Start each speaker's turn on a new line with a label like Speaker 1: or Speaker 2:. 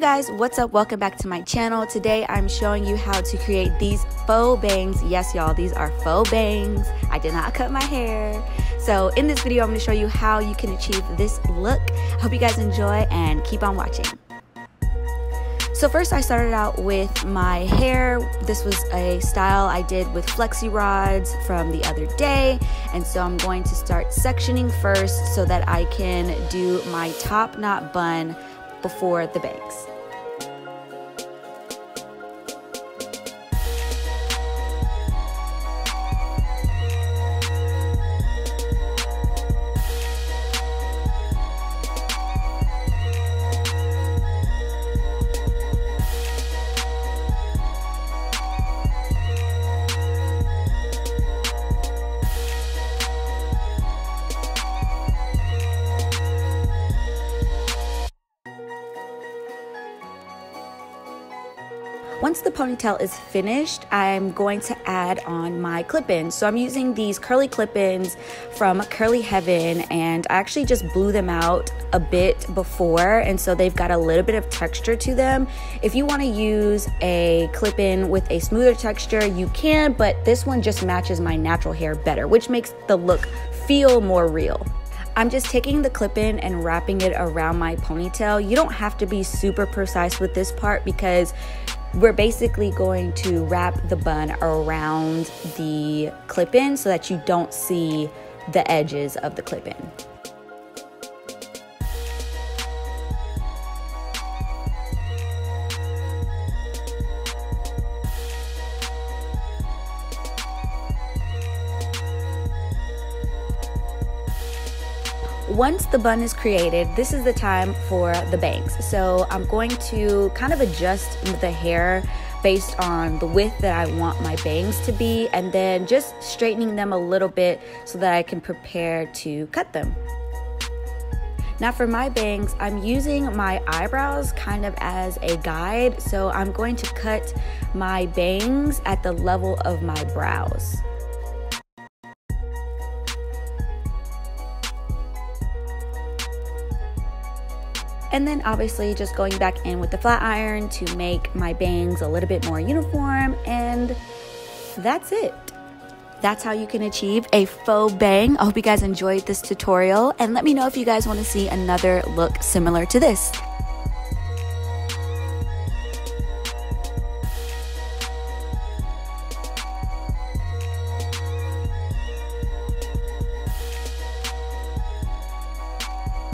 Speaker 1: what's up? Welcome back to my channel. Today I'm showing you how to create these faux bangs. Yes, y'all, these are faux bangs. I did not cut my hair. So in this video, I'm gonna show you how you can achieve this look. Hope you guys enjoy and keep on watching. So first I started out with my hair. This was a style I did with flexi rods from the other day. And so I'm going to start sectioning first so that I can do my top knot bun before the bangs. Once the ponytail is finished, I'm going to add on my clip-ins. So I'm using these curly clip-ins from Curly Heaven and I actually just blew them out a bit before and so they've got a little bit of texture to them. If you want to use a clip-in with a smoother texture, you can, but this one just matches my natural hair better, which makes the look feel more real. I'm just taking the clip in and wrapping it around my ponytail. You don't have to be super precise with this part because we're basically going to wrap the bun around the clip in so that you don't see the edges of the clip in. Once the bun is created, this is the time for the bangs. So I'm going to kind of adjust the hair based on the width that I want my bangs to be and then just straightening them a little bit so that I can prepare to cut them. Now for my bangs, I'm using my eyebrows kind of as a guide. So I'm going to cut my bangs at the level of my brows. And then obviously just going back in with the flat iron to make my bangs a little bit more uniform and that's it. That's how you can achieve a faux bang. I hope you guys enjoyed this tutorial and let me know if you guys want to see another look similar to this.